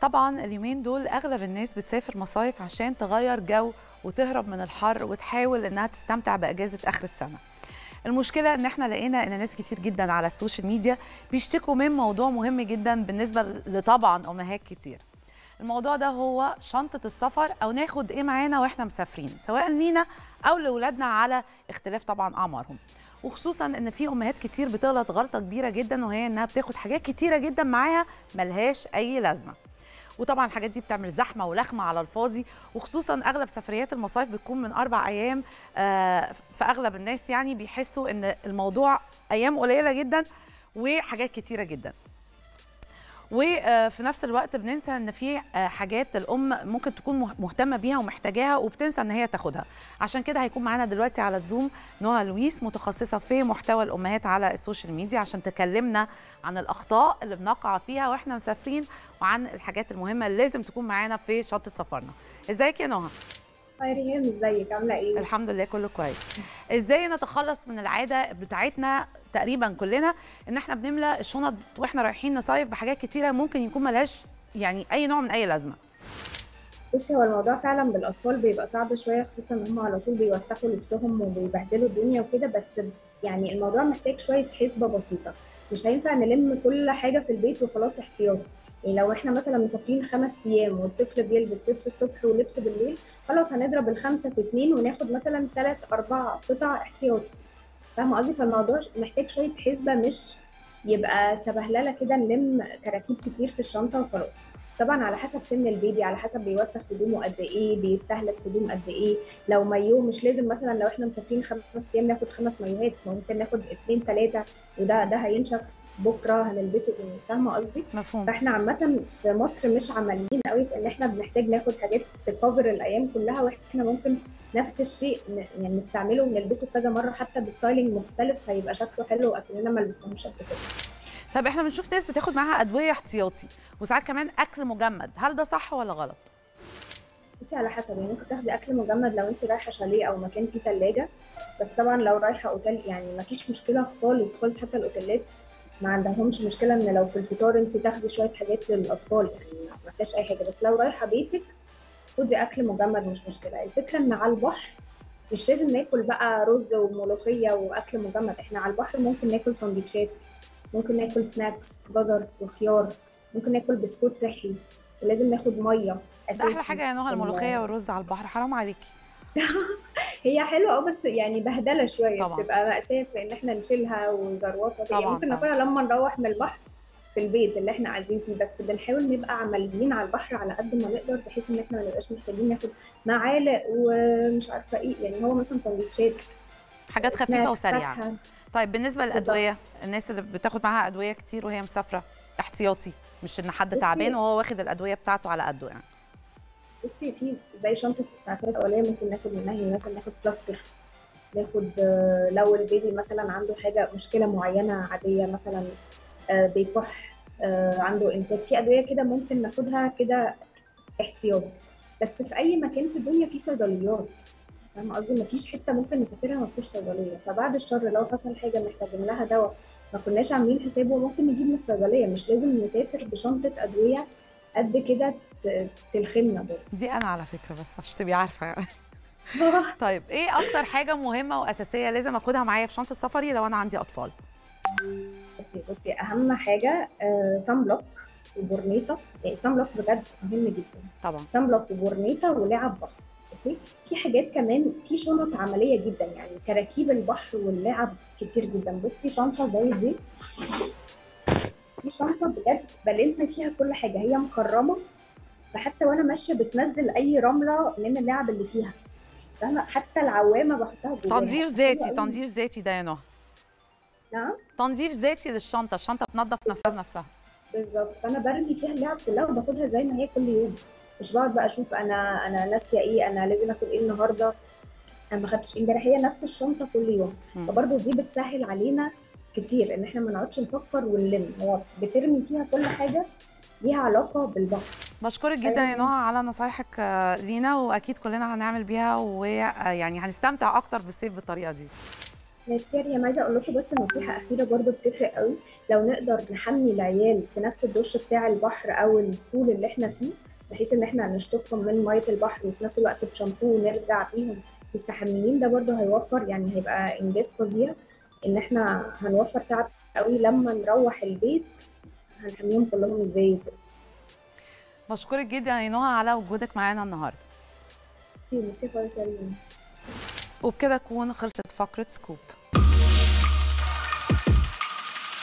طبعا اليومين دول أغلب الناس بتسافر مصايف عشان تغير جو وتهرب من الحر وتحاول إنها تستمتع بأجازة آخر السنة. المشكلة إن إحنا لقينا إن ناس كتير جدا على ال social media بيشتكوا من موضوع مهم جدا بالنسبة لطبعا أمهات كتير. الموضوع ده هو شنطة السفر أو ناخد إيه معانا وإحنا مسافرين سواء لينا أو لاولادنا على اختلاف طبعا أعمارهم. وخصوصا إن في أمهات كتير بتغلط غلطة كبيرة جدا وهي إنها بتاخد حاجات كتيرة جدا معاها ملهاش أي لازمة. وطبعا الحاجات دي بتعمل زحمة ولخمة على الفاضي وخصوصا أغلب سفريات المصايف بتكون من أربع أيام آه فاغلب الناس يعني بيحسوا إن الموضوع أيام قليلة جدا وحاجات كتيرة جدا. وفي نفس الوقت بننسى إن في حاجات الأم ممكن تكون مهتمة بيها ومحتاجاها وبتنسى إن هي تاخدها. عشان كده هيكون معانا دلوقتي على ال Zoom نهى لويس متخصصة في محتوى الأمهات على ال social media عشان تكلمنا عن الأخطاء اللي بنقع فيها وإحنا مسافرين وعن الحاجات المهمة اللي لازم تكون معانا في شنطة سفرنا. إزيك يا نهى ريهام إزيك؟ عاملة إيه؟ الحمد لله كله كويس. إزاي نتخلص من العادة بتاعتنا تقريبا كلنا إن إحنا بنملى الشنط وإحنا رايحين نصيف بحاجات كتيرة ممكن يكون ملهاش يعني أي نوع من أي لازمة. بصي هو الموضوع فعلا بالأطفال بيبقى صعب شوية خصوصا إن هم على طول بيوسخوا لبسهم وبيبهدلوا الدنيا وكده بس يعني الموضوع محتاج شوية حسبة بسيطة. مش هينفع نلم كل حاجة في البيت وخلاص احتياطي. يعني لو إحنا مثلا مسافرين خمس أيام والطفل بيلبس لبس الصبح ولبس بالليل خلاص هنضرب الخمسة في اتنين وناخد مثلا ثلاث أربع قطع احتياطي. فاهمة قصدي؟ فالموضوع محتاج شوية حسبة مش يبقى سبهللة كده نلم كراكيب كتير في الشنطة وخلاص. طبعا على حسب سن البيبي على حسب بيوسخ هدومه قد إيه بيستهلك هدوم قد إيه. لو مايوه مش لازم مثلا لو إحنا مسافرين خمس أيام ناخد خمس مايوهات ممكن ناخد اتنين تلاتة وده ده هينشف بكرة هنلبسه إيه؟ فاهمة قصدي؟ مفهوم. فإحنا عامة في مصر مش عمليين قوي في إن إحنا بنحتاج ناخد حاجات تكفر الأيام كلها وإحنا ممكن نفس الشيء يعني نستعمله ونلبسه كذا مرة حتى بستايلنج مختلف هيبقى شكله حلو اكننا ما لبسناهوش قبل كده. طب إحنا بنشوف ناس بتاخد معاها أدوية احتياطي وساعات كمان أكل مجمد هل ده صح ولا غلط؟ بصي على حسب. يعني ممكن تاخدي أكل مجمد لو انت رايحة شاليه أو مكان فيه ثلاجه بس طبعا لو رايحة أوتيل يعني ما فيش مشكلة خالص خالص حتى الأوتيلات ما عندهمش مشكلة إن لو في الفطار انت تاخدي شوية حاجات للأطفال يعني ما فيهاش أي حاجة. بس لو رايحة بيتك خدي أكل مجمد مش مشكلة. الفكرة إن على البحر مش لازم ناكل بقى رز وملوخية وأكل مجمد. إحنا على البحر ممكن ناكل سندوتشات ممكن ناكل سناكس جزر وخيار. ممكن ناكل بسكوت صحي. ولازم ناخد مية اساسي أحلى حاجة يا نهى الملوخية والرز على البحر. حرام عليكي. هي حلوة آه بس يعني بهدلة شوية. طبعا. بتبقى مأساة في إن إحنا نشيلها وزروطه طبعا، يعني ممكن. ناكلها لما نروح من البحر في البيت اللي إحنا قاعدين فيه. بس بنحاول نبقى عمليين على البحر على قد ما نقدر بحيث إن إحنا ما نبقاش محتاجين ناخد معالق ومش عارفة إيه. يعني هو مثلا سندوتشات حاجات خفيفة وسريعة. طيب بالنسبة للأدوية الناس اللي بتاخد معاها أدوية كتير وهي مسافرة احتياطي مش إن حد تعبان وهو واخد الأدوية بتاعته على قده يعني. بصي في زي شنطة إسعافات أولية ممكن ناخد منها يعني مثلا ناخد بلاستر ناخد آه، لو البيبي مثلا عنده حاجة مشكلة معينة عادية مثلا آه، بيكح آه، عنده إمساك في أدوية كده ممكن ناخدها كده احتياطي. بس في أي مكان في الدنيا في صيدليات. فاهمة قصدي؟ مفيش حتة ممكن نسافرها ما فيهوش صيدلية. فبعد الشر لو حصل حاجة محتاجين لها دواء ما كناش عاملين حسابه ممكن نجيب من الصيدلية. مش لازم نسافر بشنطة أدوية قد كده تلخمنا برضه. دي أنا على فكرة بس عشان تبقي عارفة يعني. طيب إيه أكتر حاجة مهمة وأساسية لازم آخدها معايا في شنطة سفري لو أنا عندي أطفال؟ okay بصي أهم حاجة sunblock وبورنيطه يعني ال sunblock بجد مهم جدا. طبعا. sunblock وبورنيطه ولعب بحر. أوكي في حاجات كمان في شنط عملية جدا يعني كراكيب البحر واللعب كتير جدا. بصي شنطة زي دي. في شنطة بجد بلم فيها كل حاجة هي مخرمة فحتى وأنا ماشية بتنزل أي رملة من اللعب اللي فيها. فاهمه حتى العوامة بحطها جواها. تنظيف ذاتي. تنظيف ذاتي ده يا نهى. نعم؟ تنظيف ذاتي للشنطة الشنطة بتنظف نفسها بنفسها. بالظبط. فأنا برمي فيها اللعب كلها وباخدها زي ما هي كل يوم. مش بقعد بقى أشوف أنا أنا ناسية إيه أنا لازم اخد إيه النهارده. أنا ما خدتش امبارح هي نفس الشنطة كل يوم. فبرضه دي بتسهل علينا كتير إن إحنا ما نقعدش نفكر ونلم. هو بترمي فيها كل حاجة ليها علاقة بالبحر. بشكرك جدا يا نهى على نصايحك آه، لينا وأكيد كلنا هنعمل بيها ويعني هنستمتع أكتر بالصيف بالطريقة دي. ميرسي يا عايزه أقول لكم بس نصيحة أخيرة برضو بتفرق قوي. لو نقدر نحمي العيال في نفس الدش بتاع البحر أو البول اللي إحنا فيه بحيث إن إحنا نشطفهم من مية البحر وفي نفس الوقت بشامبو ونرجع بيهم مستحميين ده برضو هيوفر يعني هيبقى إنجاز فظيع إن إحنا هنوفر تعب قوي لما نروح البيت هنحميهم كلهم إزاي وكده. بشكرك جدا يا نهى على وجودك معانا النهارده. ميرسي خالص وبكده تكون خلصت فقرة سكوب.